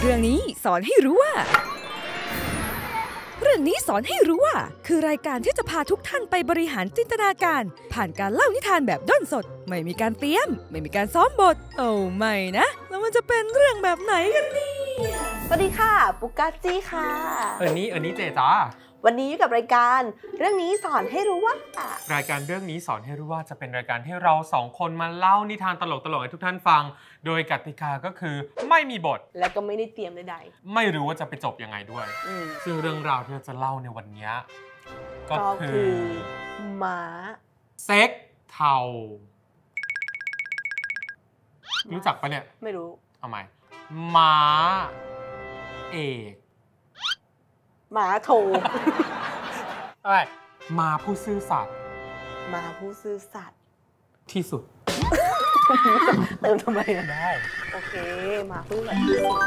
เรื่องนี้สอนให้รู้ว่า เรื่องนี้สอนให้รู้ว่า คือรายการที่จะพาทุกท่านไปบริหารจินตนาการ ผ่านการเล่านิทานแบบด้นสด ไม่มีการเตรียม ไม่มีการซ้อมบท โอ้ไม่นะ แล้วมันจะเป็นเรื่องแบบไหนกันเนี่ยสวัสดีค่ะ ปุกกาจี้ค่ะ เออนี้เออนี้เจจ้า วันนี้อยู่กับรายการเรื่องนี้สอนให้รู้ว่า รายการเรื่องนี้สอนให้รู้ว่าจะเป็นรายการที่เราสองคนมาเล่านิทานตลกๆให้ทุกท่านฟัง โดยกติกาก็คือไม่มีบท แล้วก็ไม่ได้เตรียมใดไม่รู้ว่าจะไปจบยังไงด้วย ๆอืมซึ่งเรื่องราวที่เราจะเล่าในวันเนี้ยก็ก็คืคือ อม้า เซ็กเทา รู้จักปะเนี่ย ไม่รู้ เอาใหม่ม้า เอก ม้าโทรเอาใหม่ม้าผู้ซื่อสัตย์ม้าผู้ซื่อสัตย์ที่สุด เติมทำไมอะได้ โอเคม้าผู้ซื่อสัตย์ที่สุด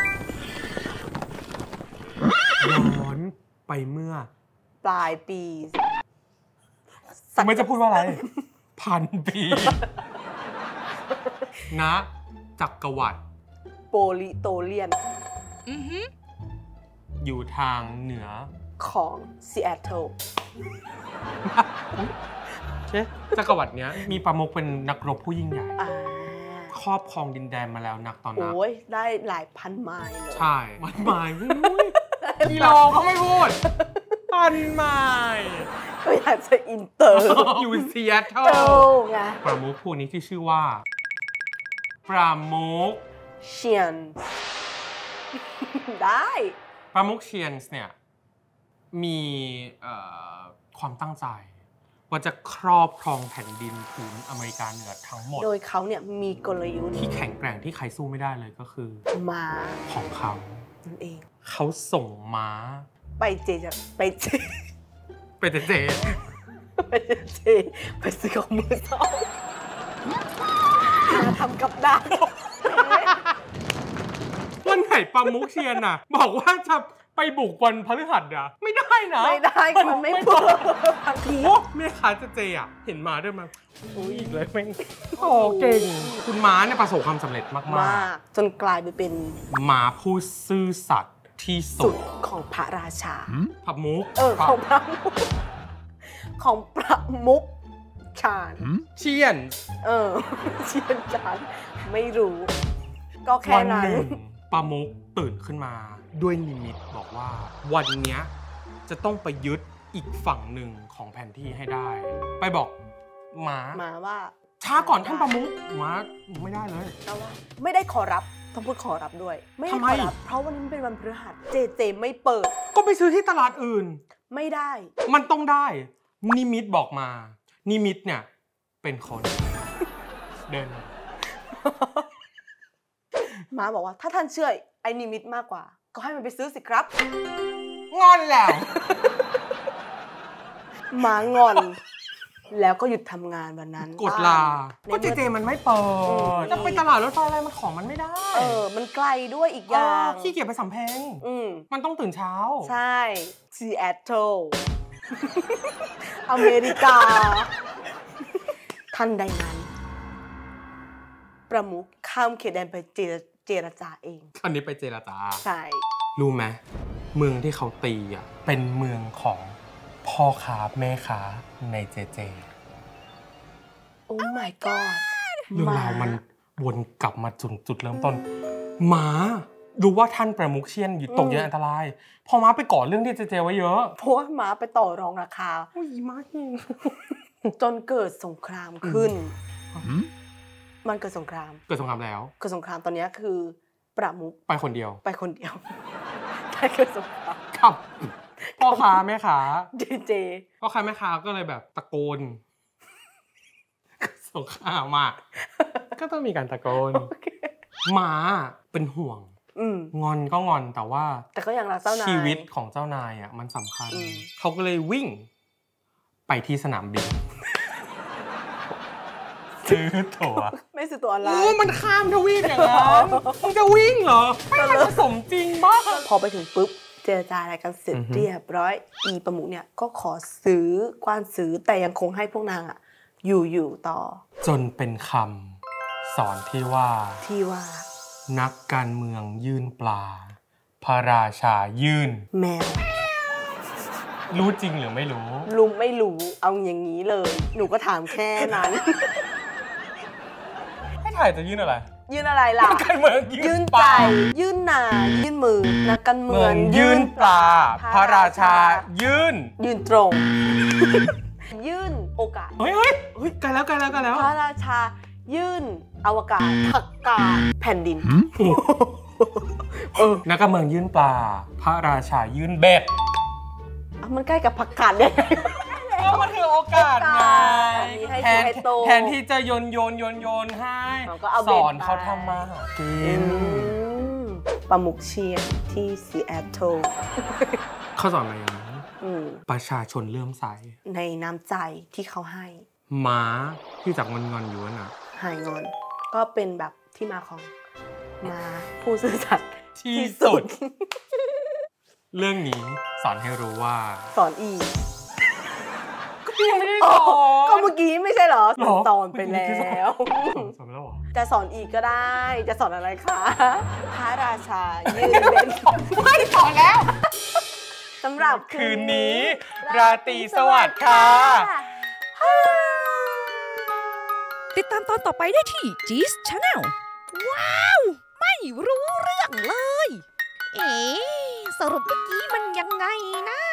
ย้อนไปเมื่อ ปลายปีไม่จะพูดว่าอะไร พันปีนะจักรวรรดิโปลิโตเลียน อ ยู่ทางเหนือของซีแอตเทิลเอ๊ะจักรวรรดิเนี้ยมีประมุขเป็นนักรบผู้ยิ่งใหญ่อ่าครอบครองดินแดนมาแล้วนักตอนนั้นโอ้ยได้หลายพันไมล์เลยใช่มันหมายอุ้ยกิโลเขาไม่พูดพันไมล์ก็อยากจะอินเตอร์อยู่ซีแอตเทิเจ้าลไงประมุขพวกนี้ที่ชื่อว่าประมุขเชียนได้ ประมุขเชียนส์เนี่ยมีเอ่อความตั้งใจ ว่าจะครอบครองแผ่นดินผืนอเมริกาเหนือทั้งหมด โดยเขาเนี่ยมีกลยุทธ์ที่แข็งแกร่งที่ใครสู้ไม่ได้เลยก็คือมาของเขานั่นเอง เขาส่งม้า ไปเจจะไปเจ ไปเจเจไปเจไปซื้อของมือสองมาทำกับดัก วันไหนประมุขเชียนน่ะ บอกว่าจะไปบุกวันพฤหัสอะ ไม่ได้นะไม่ได้คนไม่พูดบางทีโอ้แม่ค้าเจเจอะ เห็นม้าเดินมาอุ้ยอีกเลยแม่งโอ้เก่ง คุณม้าเนี่ยประสบความสำเร็จมากมากจนกลายไปเป็นๆม้าผู้ซื่อสัตย์ที่สุสุดดของพระราชาประมุขเออของพระมุขของพระมุกชาญเชียน เออ เชียนจานไม่รู้ ก็แค่วันนั้ หนนึ่งปามุกตื่นขึ้นมา ด้วยนิมิตบอกว่า วันเนี้ยจะต้องไปยึดอีกฝั่งหนึ่งของแผนที่ให้ได้ ไปบอกม้ามาว่าช้าก่อนท่านปามุกม้าไม่ได้เลยแต่ว่าไม่ได้ขอรับต้องพูดขอรับด้วย ไม่ได้ทำไมขอรับ เพราะวันนี้มันเป็นวันพฤหัสเจเจไม่เปิดก็ไปซื้อที่ตลาดอื่น ไม่ได้ มันต้องได้ นิมิตบอกมา นิมิตเนี่ย เป็นคน เดินมา มาบอกว่าถ้าท่านเชื่อไอ้นิมิตมากกว่า ก็ให้มันไปซื้อสิครับ งอนแล้วหมางอน แล้วก็หยุดทำงานวันนั้นกดลาในก็เจมื่อเจมันไม่เปิอืมดจะไปตลาดรถไฟอะไรมันของมันไม่ได้เออ มันไกลด้วยอีกอเออย่างอขี้เกียจไปสำเพ็งอืมมันต้องตื่นเช้า ใช่ซีแอตเทิลอเมริกา ท่านใดนั้น ประมุขข้ามเขตแดนไปเจร เจรจาเองอันนี้ไปเจรจา ใช่ รู้ไหมเมืองที่เขาตีอะเป็นเมืองของพ่อค้าแม่ค้าในเจเจ oh my god เรื่องราวมันวนกลับมาจุดจุดเริ่มต้นม้ารู้ว่าท่านประมุขเชียนอยู่ตกอยู่ในอันตราย พอม้าไปก่อเรื่องที่เจเจไว้เยอะ เพราะว่าม้าไปต่อรองราคาอุ้ยม้าเก่งจนเกิดสงครามขึ้นอื มมันเกิดสงคราม เกิดสงครามแล้ว เกิดสงครามตอนเนี้ยคือประมุขไปคนเดียว ไปคนเดียวได้เกิดสงครามครับพ่อค้าแม่ค้าเจเจพ่อค้าแม่ค้าก็เลยแบบตะโกนสงครามอะก็ต้องมีการตะโกนโอเคม้าเป็นห่วงอืมงอนก็งอนแต่ว่า แต่ก็ยังรักเจ้านายชีวิตของเจ้านายอะมันสำคัญอืมเขาก็เลยวิ่ง ไปที่สนามบิน ซื้อตั๋วไม่ซื้อตัวอะไรโอ้มันข้ามทวีปอย่างนั้นมึงจะวิ่งเหรอ ไม่มันผสมจริงบ้าพอไปถึงปุ๊บ เจรจาอะไรกันเสร็จอือฮึเรียบร้อยอีประมุขเนี่ยก็ขอซื้อกว้านซื้อแต่ยังคงให้พวกนางอะอยู่อยู่ต่อจนเป็นคำสอนที่ว่า ที่ว่านักการเมืองยื่นปลา พระราชายื่น แมวรู้จริงหรือไม่รู้ ลุงไม่รู้เอาอย่างนี้เลย หนูก็ถามแค่นั้น ให้ถ่ายจะยื่นอะไร ยื่นอะไรล่ะการเมืองยื่นปใจลายื่นหนายื่นมือ นักการเมืเมือองงยื่นปลา พระราชายื่น ยื่นตรง ยื่นโอกาส เฮ้ยเฮ้ยเฮ้ยใกันแล้วใกันแล้วใกันแล้ว พระราชา ยื่นอวกาศผักกาศแผ่นดินเออนักการเมืองยื่นปลา พระราชายื่นเบ็ด อะมันใกล้กับผักกาดเนี่ย ก็มันคือโอกาสไงโอกาสมีให้แทนให้โตแทนที่จะโยนโยนโยนโยนให้เราก็เอาสเบ็ดอนเขาไปทำมาหากิอืนมปลาหมุกเชียงที่ซีแอตเทิลเขาสอนมาอย่างนั้นอืมประชาชนเลื่อมใส ในน้ำใจที่เขาให้ม้าที่จากงอนงอนๆอยู่นั่นน่ะ หายงอน ก็เป็นแบบที่มาของมาผู้ซื่อสัตย์ที่สุด เรื่องนี้สอนให้รู้ว่า สอนอีก ยังไม่ได้อ๋อสอนก็เมื่อกี้ไม่ใช่เหรอหรอสอนไปแล้วสอนไปแล้วเหรอจะสอนอีกก็ได้ จะสอนอะไรคะพระราชายืนเป็นไม่สอนแล้วสำหรับคืนนี้ ราตรีสวัสดิ์ค่ะ ติดตามตอนต่อไปได้ที่ g ี s Channel ว้าว ไม่รู้เรื่องเลย เอ๊ะสรุปเมื่อกี้มันยังไงนะ